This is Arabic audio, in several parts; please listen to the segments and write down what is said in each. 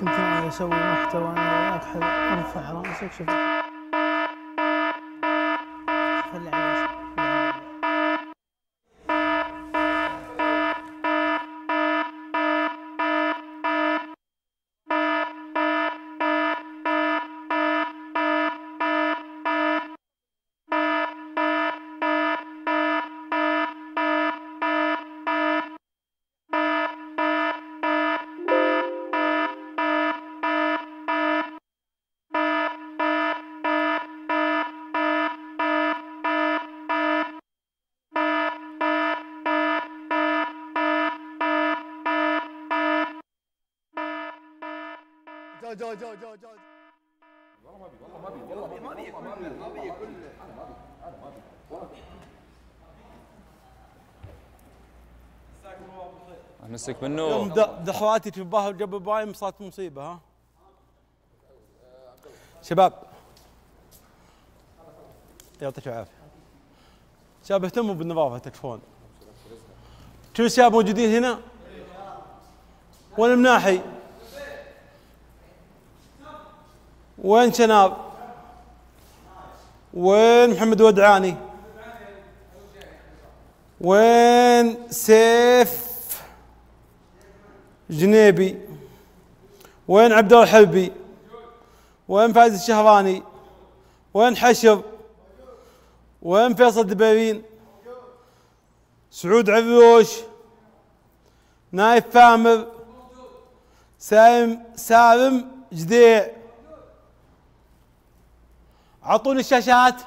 كنت أنا أسوي محتوى أنا وياك أرفع رأسك شوف. جو جو جو جو جو امسك يوم بالنور د- دخواتي تباها وجنب بايم صارت مصيبة ها؟ شباب. يعطيك العافية. شباب اهتموا بالنظافة تكفون. كل الشباب موجودين هنا؟ وين المناحي وين شناب؟ وين محمد ودعاني؟ وين سيف؟ جنيبي. وين عبد الله الحلبي وين فايز الشهراني؟ وين حشر وين فيصل دبيبين سعود عذوش نايف فامر؟ سالم سالم جديع؟ اعطوني الشاشات.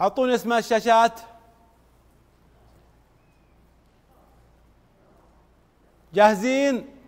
اعطوني اسماء الشاشات. جاهزين؟